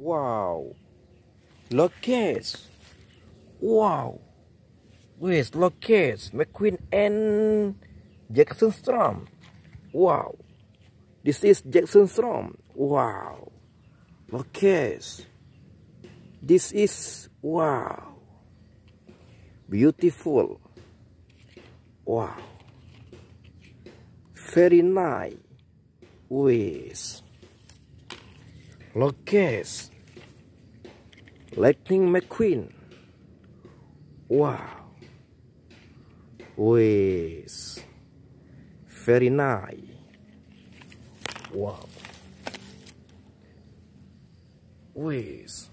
Wow. Locust. Wow. Where's Locust? McQueen and Jackson Strom. Wow. This is Jackson Strom. Wow. Locust. This is wow. Beautiful. Wow. Very nice. With Locust. Lightning McQueen. Wow. With very nice. Wow. With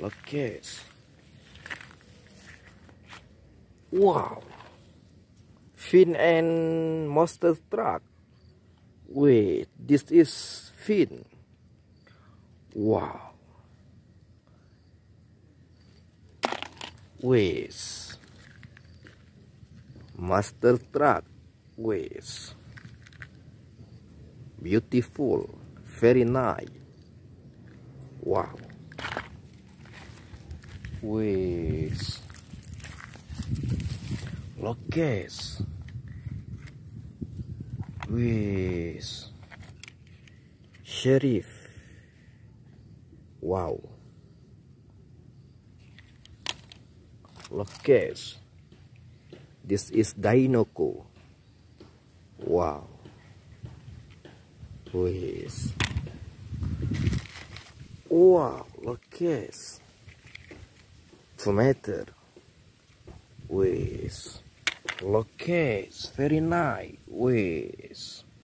Locust. Wow. Finn and monster truck. Wait, this is Finn. Wow. Wait. Master truck. Wait. Beautiful. Very nice. Wow. Wait. Locust. Wis. Sheriff. Wow. Locust. This is Dinoco. Wow. Wis. Wow, look Locust. Tow Mater. Wis. Locust. Very nice. Wis.